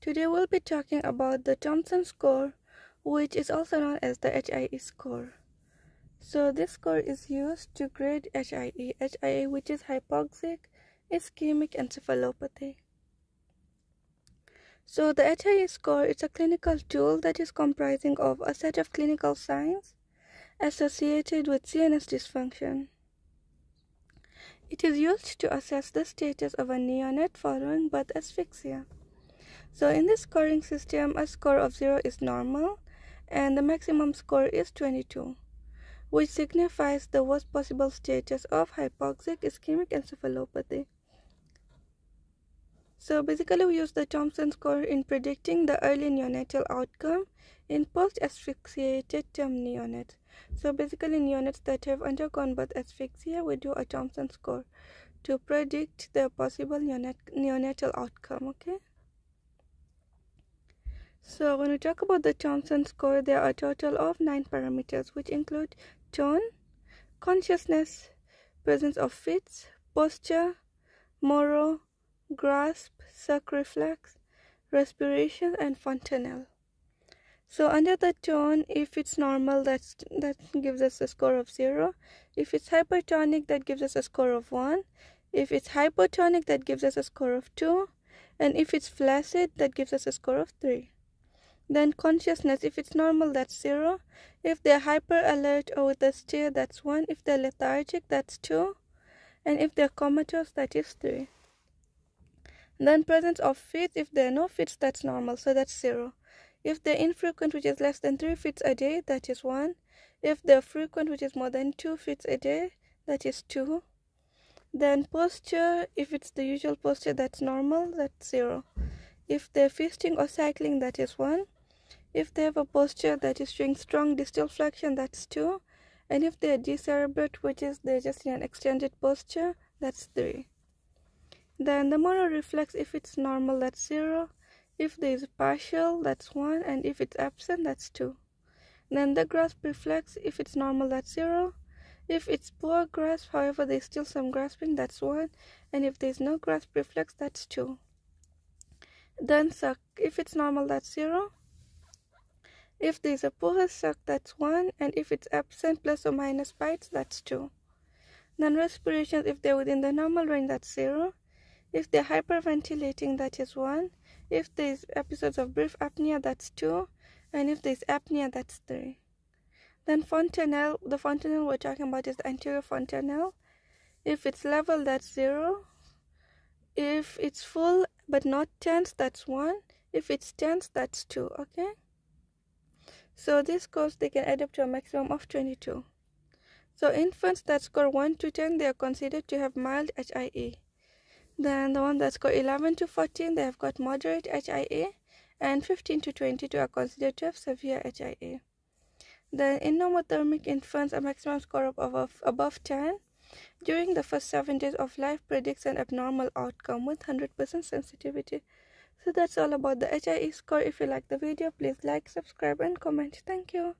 Today we'll be talking about the Thompson score which is also known as the HIE score. So this score is used to grade HIE, HIE which is hypoxic ischemic encephalopathy. So the HIE score is a clinical tool that is comprising of a set of clinical signs associated with CNS dysfunction. It is used to assess the status of a neonate following birth asphyxia. So in this scoring system, a score of 0 is normal and the maximum score is 22, which signifies the worst possible status of hypoxic ischemic encephalopathy. So basically we use the Thompson score in predicting the early neonatal outcome in post-asphyxiated term neonates. So basically neonates that have undergone birth asphyxia, we do a Thompson score to predict the possible neonat neonatal outcome, okay? So when we talk about the Thompson score, there are a total of nine parameters, which include tone, consciousness, presence of fits, posture, Moro, grasp, suck reflex, respiration, and fontanelle. So under the tone, if it's normal, that's, that gives us a score of 0. If it's hypertonic, that gives us a score of 1. If it's hypotonic, that gives us a score of 2. And if it's flaccid, that gives us a score of 3. Then consciousness, if it's normal, that's 0. If they're hyper alert or oh, with a stir, that's 1. If they're lethargic, that's 2. And if they're comatose, that is 3. Then presence of fits, if there are no fits, that's normal, so that's 0. If they're infrequent, which is less than 3 fits a day, that is 1. If they're frequent, which is more than 2 fits a day, that is 2. Then posture, if it's the usual posture, that's normal, that's 0. If they're fisting or cycling, that is 1. If they have a posture that is showing strong distal flexion, that's 2. And if they are decerebrate, which is they're just in an extended posture, that's 3. Then the Moro reflex, if it's normal, that's 0. If there is partial, that's 1. And if it's absent, that's 2. Then the grasp reflex, if it's normal, that's 0. If it's poor grasp, however, there's still some grasping, that's 1. And if there's no grasp reflex, that's 2. Then suck, if it's normal, that's 0. If there is a poor suck, that's 1, and if it's absent plus or minus bites, that's 2. Non respirations, if they're within the normal range, that's 0. If they're hyperventilating, that is 1. If there's episodes of brief apnea, that's 2. And if there's apnea, that's 3. Then fontanelle, the fontanelle we're talking about is the anterior fontanelle. If it's level, that's 0. If it's full but not tense, that's 1. If it's tense, that's 2, okay? So these scores, they can add up to a maximum of 22. So infants that score 1 to 10, they are considered to have mild HIE. Then the one that score 11 to 14, they have got moderate HIE. And 15 to 22 are considered to have severe HIE. Then in normothermic infants, a maximum score of above, above 10 during the first 7 days of life predicts an abnormal outcome with 100% sensitivity. So that's all about the HIE score. If you like the video, please like, subscribe and comment. Thank you.